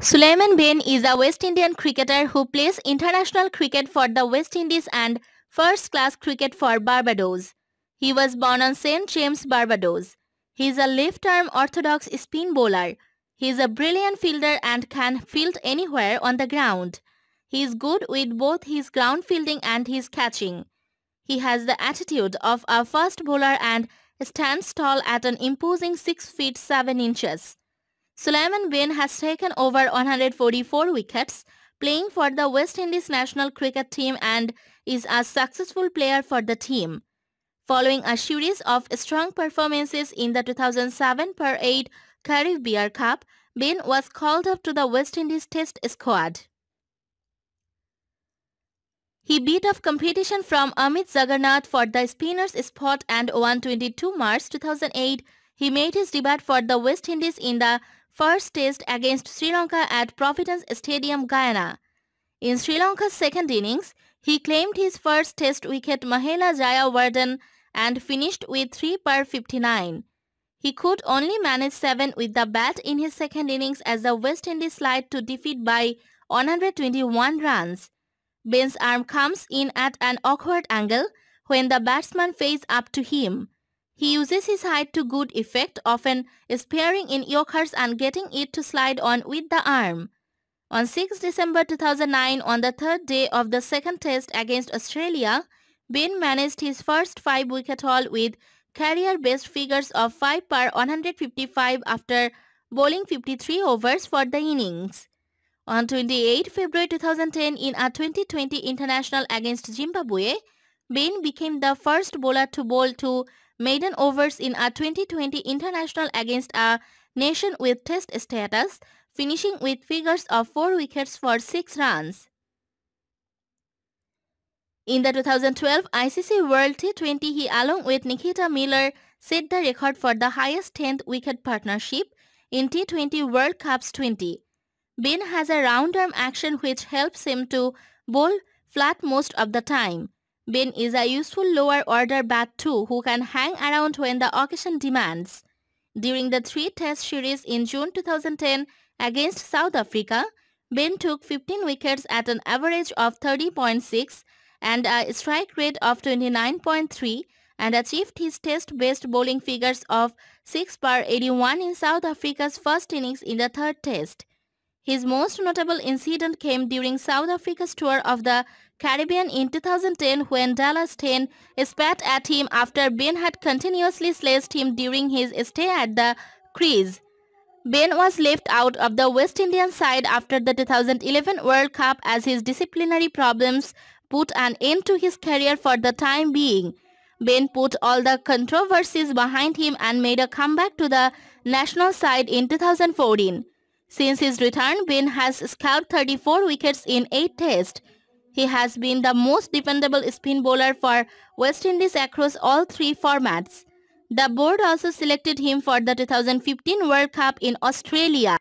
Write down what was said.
Sulieman Benn is a West Indian cricketer who plays international cricket for the West Indies and first-class cricket for Barbados. He was born on St. James, Barbados. He is a left-arm orthodox spin bowler. He is a brilliant fielder and can field anywhere on the ground. He is good with both his ground fielding and his catching. He has the attitude of a fast bowler and stands tall at an imposing 6 feet 7 inches. Sulieman Benn has taken over 144 wickets playing for the West Indies national cricket team and is a successful player for the team. Following a series of strong performances in the 2007 per 8 Caribbean Cup, Benn was called up to the West Indies Test squad. He beat off competition from Amit Jaggernauth for the spinner's spot and on 22 March 2008, he made his debut for the West Indies in the first test against Sri Lanka at Providence Stadium, Guyana. In Sri Lanka's second innings, he claimed his first test wicket Mahela Jayawardene and finished with 3 per 59. He could only manage 7 with the bat in his second innings as the West Indies slide to defeat by 121 runs. Benn's arm comes in at an awkward angle when the batsman faces up to him. He uses his height to good effect, often spearing in Yorkers and getting it to slide on with the arm. On 6 December 2009, on the third day of the second test against Australia, Benn managed his first 5-wicket haul with career-best figures of 5 per 155 after bowling 53 overs for the innings. On 28 February 2010, in a 2020 international against Zimbabwe, Benn became the first bowler to bowl to maiden overs in a 2020 international against a nation with test status, finishing with figures of 4 wickets for 6 runs. In the 2012 ICC World T20, he along with Nikita Miller set the record for the highest 10th wicket partnership in T20 World Cups 20. Benn has a round arm action which helps him to bowl flat most of the time. Benn is a useful lower order bat too who can hang around when the occasion demands. During the three test series in June 2010 against South Africa, Benn took 15 wickets at an average of 30.6 and a strike rate of 29.3 and achieved his test-based bowling figures of 6 per 81 in South Africa's first innings in the third test. His most notable incident came during South Africa's tour of the Caribbean in 2010 when Dallas Steyn spat at him after Benn had continuously slashed him during his stay at the crease. Benn was left out of the West Indian side after the 2011 World Cup as his disciplinary problems put an end to his career for the time being. Benn put all the controversies behind him and made a comeback to the national side in 2014. Since his return, Benn has scored 34 wickets in 8 tests. He has been the most dependable spin bowler for West Indies across all three formats. The board also selected him for the 2015 World Cup in Australia.